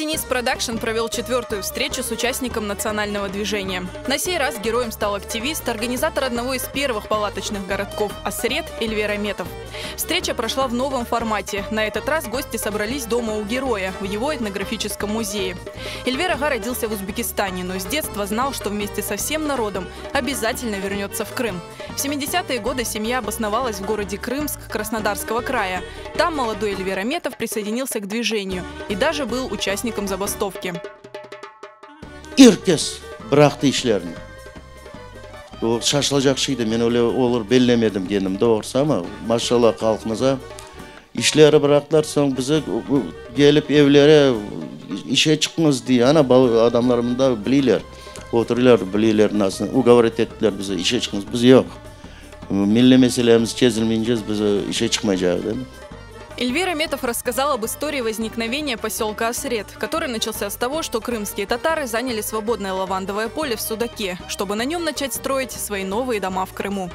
Qaradeniz Production провел четвертую встречу с участником национального движения. На сей раз героем стал активист, организатор одного из первых палаточных городков «Осред» Ильвер Аметов. Встреча прошла в новом формате. На этот раз гости собрались дома у героя, в его этнографическом музее. Ильвер-ага родился в Узбекистане, но с детства знал, что вместе со всем народом обязательно вернется в Крым. В 70-е годы семья обосновалась в городе Крымск Краснодарского края. Там молодой Эльвера Метов присоединился к движению и даже был участником участникам забастовки? Иркес бырақты ишлерін. Ол шашылажақ шиді, мен оле олар беллемедім генімді орсама, машалла халқымыза. Ишлері бірақтар соң бізі келіп евлері ише чықыңыз дей, ана адамларымда білейлер, отырылар білейлер насын, уговорит еттілер бізі ише чықыңыз, біз жоқ. Милли мәселеміз чезілмейінжіз, біз ише чықмай жағдаймыз. Эльвира Метов рассказал об истории возникновения поселка Осред, который начался с того, что крымские татары заняли свободное лавандовое поле в Судаке, чтобы на нем начать строить свои новые дома в Крыму.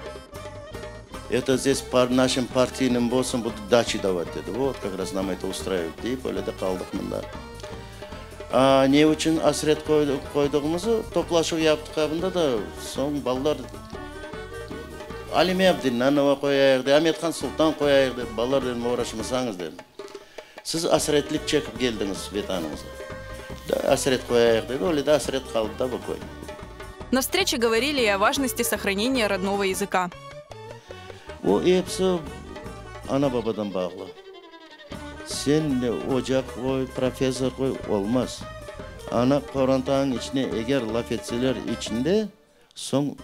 Это здесь пар, нашим партийным боссом будут дачи давать. Это вот как раз нам это устраивает. И поле да калдык мында. А, не үшін асырет қойдығымызды топлашу яптықабында да соң балалар алиме әбдиннанова қояйық де аметхан сұлтан қояйық деп балалар дедім уğraşмасаңыз дедім сіз асыретлік чекіп келдіңіз ветаныңызға да асырет қояйық деді ол да асырет қалды да бокой На встрече говорили и о важности сохранения родного языка. О епсі ана бабадан бағлы. Sen ocak koy, profesör koy olmaz. Ana korantağın içine eğer laf etseler içinde son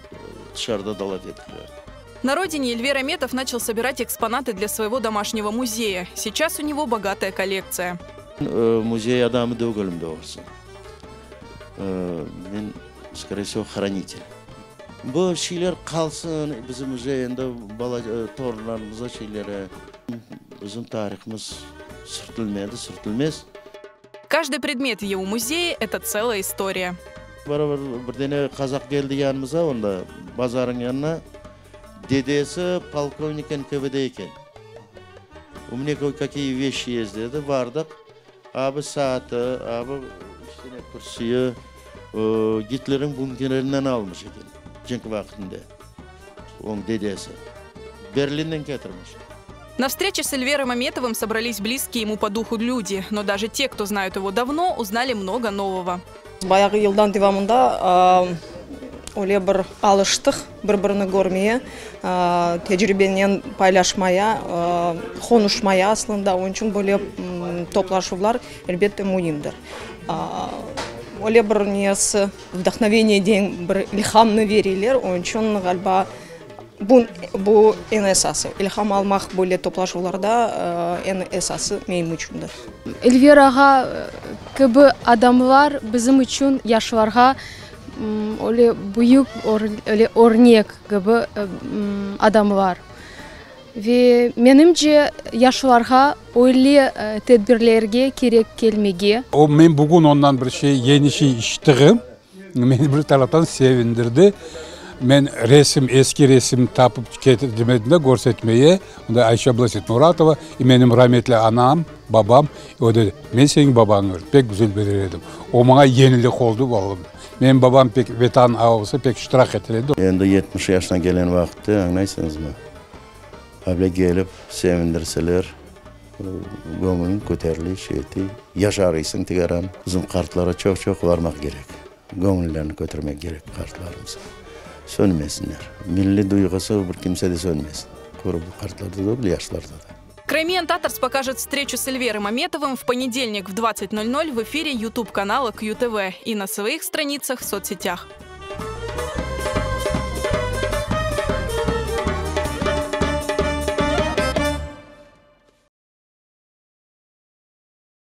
dışarıda da laf ettiler. На родине Эльвера Метов начал собирать экспонаты для своего домашнего музея. Сейчас у него богатая коллекция. Музей adamı değilim doğrusu. Ben, скорее всего, хранитель. Bu şeyler kalsın bizim muzeyinde bala torunlarımıza şeylere bizim tarihimiz sürtülmedi, sürtülmez. Каждый предмет в его музее – это целая история. Барабар бірдене қазақ келді yanımıza onda базардың yanına Dedesi полковник НКВД екен. У меня какие вещи есть деді. Бардық. Абы саты, абы iştene kürsüyü Гитлердің бункерлерінен almış екен. Женк вақытында. Оның dedesi. Берлиннен кетірміш. На встрече с Эльвером Аметовым собрались близкие ему по духу люди, но даже те, кто знают его давно, узнали много нового. баяғы елдан дивамында оле бір алыштық бір біріні көрмее ә, тәжірибенен пайлашмая ә, конушмая аслында ончун бөле топлашуулар әлбетте муимдир ә, оле бір несі вдохновение ден бір илхамны верилер ончун галба бұл бу эн эсасы илхам алмак бөле топлашууларда эн эсасы мен үчүндүр эльвирага э, кыбы адамлар бизим үчүн жашларга оле büyük оле örnek gibi адамлар. Ve menimce yaşlılarga öyle tedbirlerge керек келмеге. O men bugün ondan bir şey yeni beni bir taraftan sevindirdi. Men resim, eski resim tapıp getirmediğinde görsetmeye. Onda Ayşe Blasit Muratova, benim rahmetli anam, babam. O dedi, men senin babanı pek güzel belirledim. O bana yenilik. Benim babam pek vetan ağabeyse pek iştirak etildi. Endi 70 yaşına gelen vakti anlaysanızmı? Hable gelip sevindirseler, ko'ngling ko'tarilish şey yashariysan tigaram bizim qartlara cho'q cho'q bormoq kerak ko'ngillarni ko'tarmak kerak qartlarimiz so'nmasinlar milliy duyg'usi bir kimse de sönmesin. kimsada so'nmasin ko'rib qartlarda yoshlarda Татарс покажет встречу с Эльвером Аметовым в понедельник в 20.00 в эфире YouTube-канала QTV и на своих страницах в соцсетях.